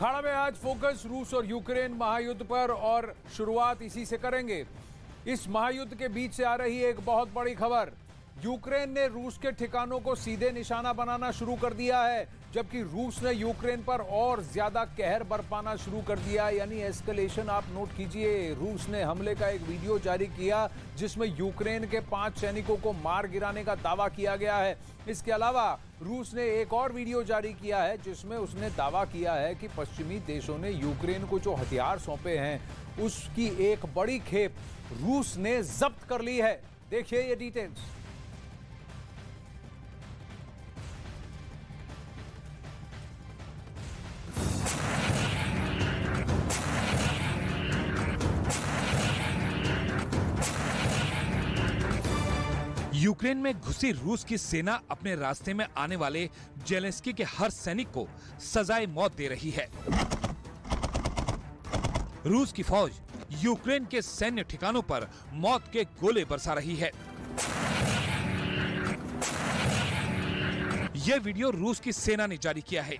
अखाड़ा में आज फोकस रूस और यूक्रेन महायुद्ध पर और शुरुआत इसी से करेंगे। इस महायुद्ध के बीच से आ रही एक बहुत बड़ी खबर। यूक्रेन ने रूस के ठिकानों को सीधे निशाना बनाना शुरू कर दिया है, जबकि रूस ने यूक्रेन पर और ज़्यादा कहर बरपाना शुरू कर दिया यानी एस्केलेशन आप नोट कीजिए, रूस ने हमले का एक वीडियो जारी किया, जिसमें यूक्रेन के पाँच सैनिकों को मार गिराने का दावा किया गया है। इसके अलावा, रूस ने एक और वीडियो जारी किया है, जिसमें उसने दावा किया है कि पश्चिमी देशों ने यूक्रेन को जो हथियार सौंपे हैं, उसकी एक बड़ी खेप रूस ने जब्त कर ली है। देखिए ये डिटेल्स यूक्रेन में घुसी रूस की सेना अपने रास्ते में आने वाले जेलेंस्की के हर सैनिक को सजाए मौत दे रही है। रूस की फौज यूक्रेन के सैन्य ठिकानों पर मौत के गोले बरसा रही है। यह वीडियो रूस की सेना ने जारी किया है,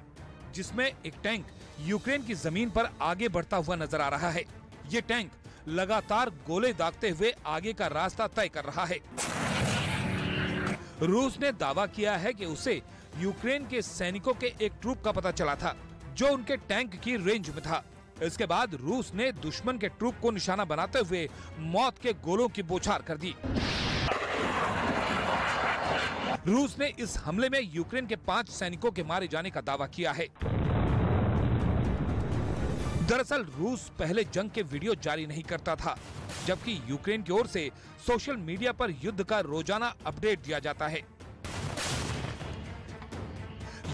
जिसमें एक टैंक यूक्रेन की ज़मीन पर आगे बढ़ता हुआ नज़र आ रहा है। ये टैंक लगातार गोले दागते हुए आगे का रास्ता तय कर रहा है। रूस ने दावा किया है कि उसे यूक्रेन के सैनिकों के एक ट्रूप का पता चला था, जो उनके टैंक की रेंज में था। इसके बाद रूस ने दुश्मन के ट्रूप को निशाना बनाते हुए मौत के गोलों की बोछार कर दी। रूस ने इस हमले में यूक्रेन के पाँच सैनिकों के मारे जाने का दावा किया है। दरअसल, रूस पहले जंग के वीडियो जारी नहीं करता था। जबकि यूक्रेन की ओर से सोशल मीडिया पर युद्ध का रोज़ाना अपडेट दिया जाता है।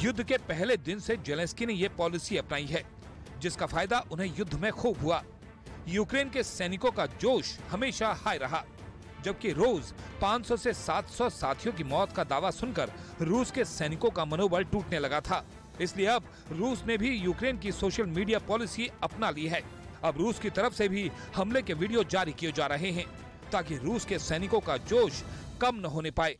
युद्ध के पहले दिन से जेलेंस्की ने यह पॉलिसी अपनाई है, जिसका फ़ायदा उन्हें युद्ध में खूब हुआ। यूक्रेन के सैनिकों का जोश हमेशा हाई रहा, जबकि रोज 500 से 700 साथियों की मौत का दावा सुनकर रूस के सैनिकों का मनोबल टूटने लगा था। इसलिए अब रूस ने भी यूक्रेन की सोशल मीडिया पॉलिसी अपना ली है। अब रूस की तरफ़ से भी हमले के वीडियो जारी किए जा रहे हैं, ताकि रूस के सैनिकों का जोश कम न होने पाए।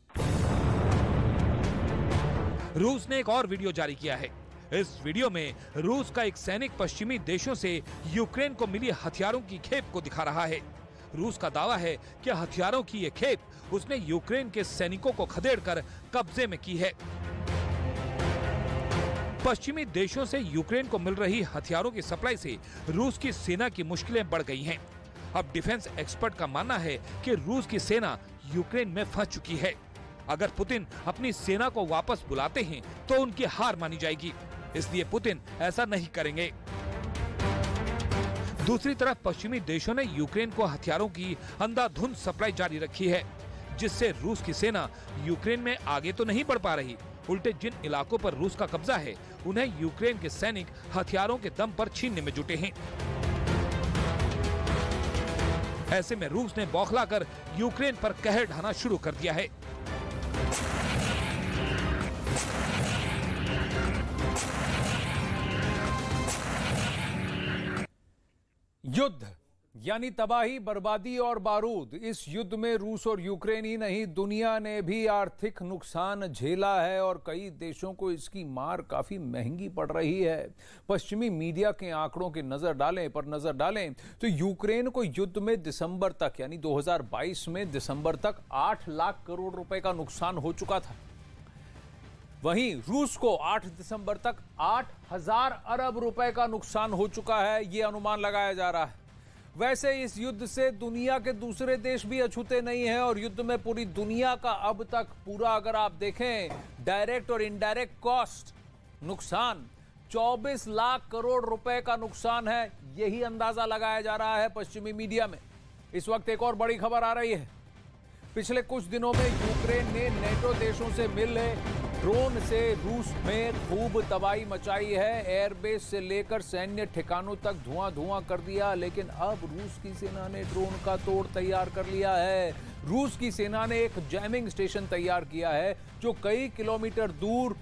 रूस ने एक और वीडियो जारी किया है। इस वीडियो में रूस का एक सैनिक पश्चिमी देशों से यूक्रेन को मिली हथियारों की खेप को दिखा रहा है। रूस का दावा है कि हथियारों की ये खेप उसने यूक्रेन के सैनिकों को खदेड़कर कब्जे में की है। पश्चिमी देशों से यूक्रेन को मिल रही हथियारों की सप्लाई से रूस की सेना की मुश्किलें बढ़ गई हैं। अब डिफेंस एक्सपर्ट का मानना है कि रूस की सेना यूक्रेन में फंस चुकी है। अगर पुतिन अपनी सेना को वापस बुलाते हैं तो उनकी हार मानी जाएगी। इसलिए पुतिन ऐसा नहीं करेंगे। दूसरी तरफ़, पश्चिमी देशों ने यूक्रेन को हथियारों की अंधाधुंध सप्लाई जारी रखी है, जिससे रूस की सेना यूक्रेन में आगे तो नहीं बढ़ पा रही। उल्टे जिन इलाकों पर रूस का कब्जा है, उन्हें यूक्रेन के सैनिक हथियारों के दम पर छीनने में जुटे हैं। ऐसे में रूस ने बौखलाकर यूक्रेन पर कहर ढाना शुरू कर दिया है। युद्ध यानी तबाही, बर्बादी और बारूद। इस युद्ध में रूस और यूक्रेन ही नहीं, दुनिया ने भी आर्थिक नुकसान झेला है और कई देशों को इसकी मार काफ़ी महँगी पड़ रही है। पश्चिमी मीडिया के आंकड़ों की नज़र डालें, पर नज़र डालें तो यूक्रेन को युद्ध में दिसंबर तक, यानी 2022 में दिसंबर तक 8 लाख करोड़ रुपए का नुकसान हो चुका था। वहीं रूस को 8 दिसंबर तक 8000 अरब रुपए का नुकसान हो चुका है यह अनुमान लगाया जा रहा है। वैसे इस युद्ध से दुनिया के दूसरे देश भी अछूते नहीं है और युद्ध में पूरी दुनिया का अब तक पूरा अगर आप देखें डायरेक्ट और इनडायरेक्ट कॉस्ट नुकसान। 24 लाख करोड़ रुपए का नुकसान है, यही अंदाज़ा लगाया जा रहा है पश्चिमी मीडिया में। इस वक्त एक और बड़ी खबर आ रही है। पिछले कुछ दिनों में यूक्रेन ने नेटो देशों से मिल ड्रोन से रूस में खूब तबाही मचाई है। एयरबेस से लेकर सैन्य ठिकानों तक धुआँ धुआँ कर दिया, लेकिन अब रूस की सेना ने ड्रोन का तोड़ तैयार कर लिया है। रूस की सेना ने एक जैमिंग स्टेशन तैयार किया है, जो कई किलोमीटर दूर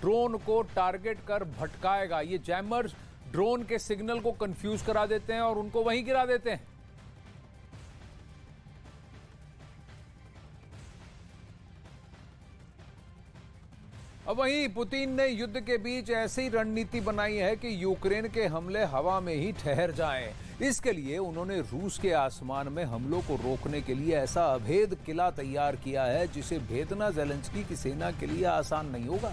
ड्रोन को टारगेट कर भटकाएगा। ये जैमर्स ड्रोन के सिग्नल को कंफ्यूज करा देते हैं और उनको वहीं गिरा देते हैं। अब वहीं पुतिन ने युद्ध के बीच ऐसी रणनीति बनाई है कि यूक्रेन के हमले हवा में ही ठहर जाएँ। इसके लिए उन्होंने रूस के आसमान में हमलों को रोकने के लिए ऐसा अभेद किला तैयार किया है, जिसे भेदना जेलेंस्की की सेना के लिए आसान नहीं होगा।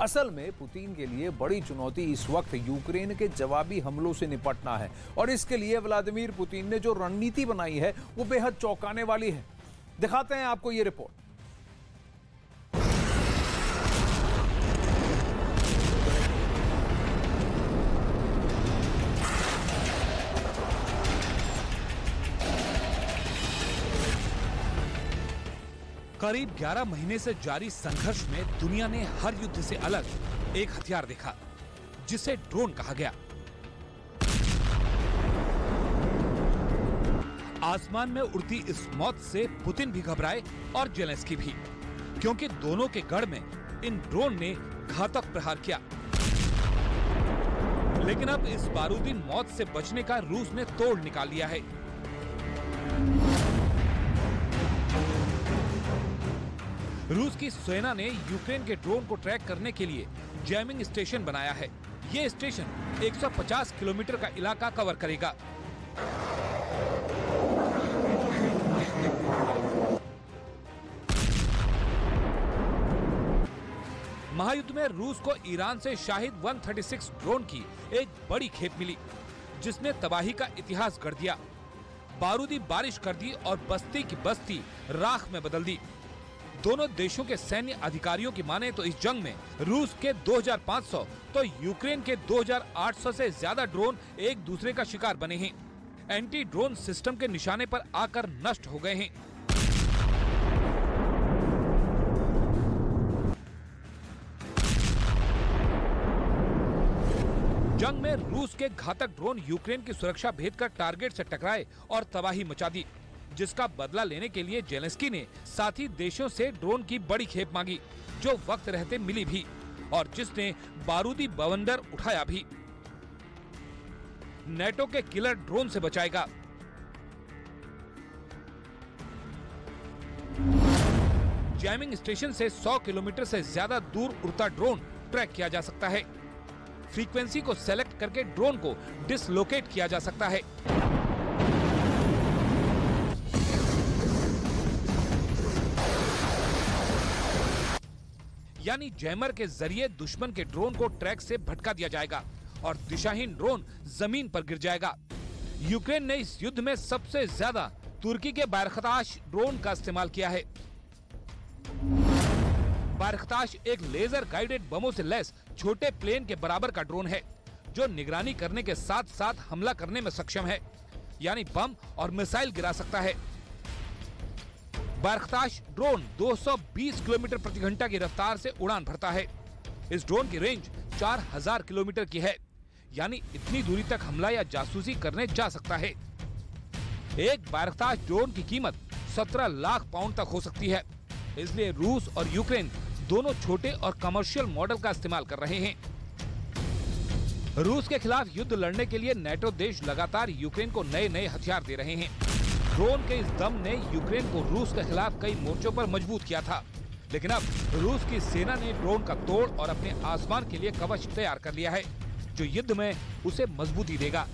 असल में पुतिन के लिए बड़ी चुनौती इस वक्त यूक्रेन के जवाबी हमलों से निपटना है, और इसके लिए व्लादिमीर पुतिन ने जो रणनीति बनाई है, वो बेहद चौंकाने वाली है। दिखाते हैं आपको ये रिपोर्ट। करीब 11 महीने से जारी संघर्ष में दुनिया ने हर युद्ध से अलग एक हथियार देखा, जिसे ड्रोन कहा गया। आसमान में उड़ती इस मौत से पुतिन भी घबराए और जेलेंस्की भी, क्योंकि दोनों के गढ़ में इन ड्रोन ने घातक प्रहार किया। लेकिन अब इस बारूदी मौत से बचने का रूस ने तोड़ निकाल लिया है। रूस की सेना ने यूक्रेन के ड्रोन को ट्रैक करने के लिए जैमिंग स्टेशन बनाया है। ये स्टेशन 150 किलोमीटर का इलाका कवर करेगा। महायुद्ध में रूस को ईरान से शाहिद 136 ड्रोन की एक बड़ी खेप मिली, जिसने तबाही का इतिहास गढ़ दिया। बारूदी बारिश कर दी और बस्ती की बस्ती राख में बदल दी। दोनों देशों के सैन्य अधिकारियों की माने तो इस जंग में रूस के 2500 तो यूक्रेन के 2800 से ज़्यादा ड्रोन एक दूसरे का शिकार बने हैं। एंटी ड्रोन सिस्टम के निशाने पर आकर नष्ट हो गए हैं। जंग में रूस के घातक ड्रोन यूक्रेन की सुरक्षा भेद कर टारगेट से टकराए और तबाही मचा दी। जिसका बदला लेने के लिए जेलेंस्की ने साथी देशों से ड्रोन की बड़ी खेप मांगी, जो वक्त रहते मिली भी, और जिसने बारूदी बवंडर उठाया भी। नेटो के किलर ड्रोन से बचाएगा। जैमिंग स्टेशन से 100 किलोमीटर से ज़्यादा दूर उड़ता ड्रोन ट्रैक किया जा सकता है। फ्रीक्वेंसी को सेलेक्ट करके ड्रोन को डिसलोकेट किया जा सकता है। यानी जैमर के ज़रिए दुश्मन के ड्रोन को ट्रैक से भटका दिया जाएगा और दिशाहीन ड्रोन ज़मीन पर गिर जाएगा। यूक्रेन ने इस युद्ध में सबसे ज़्यादा तुर्की के बारखताश ड्रोन का इस्तेमाल किया है। बारखताश एक लेजर गाइडेड बमों से लैस छोटे प्लेन के बराबर का ड्रोन है, जो निगरानी करने के साथ साथ हमला करने में सक्षम है। यानी बम और मिसाइल गिरा सकता है। बारखताश ड्रोन 220 किलोमीटर प्रति घंटा की रफ्तार से उड़ान भरता है। इस ड्रोन की रेंज 4000 किलोमीटर की है। यानी इतनी दूरी तक हमला या जासूसी करने जा सकता है। एक बारखताश ड्रोन की कीमत 17 लाख पाउंड तक हो सकती है। इसलिए रूस और यूक्रेन दोनों छोटे और कमर्शियल मॉडल का इस्तेमाल कर रहे हैं। रूस के खिलाफ युद्ध लड़ने के लिए नेटो देश लगातार यूक्रेन को नए नए हथियार दे रहे हैं। ड्रोन के इस दम ने यूक्रेन को रूस के खिलाफ कई मोर्चों पर मज़बूत किया था। लेकिन अब रूस की सेना ने ड्रोन का तोड़ और अपने आसमान के लिए कवच तैयार कर लिया है, जो युद्ध में उसे मजबूती देगा।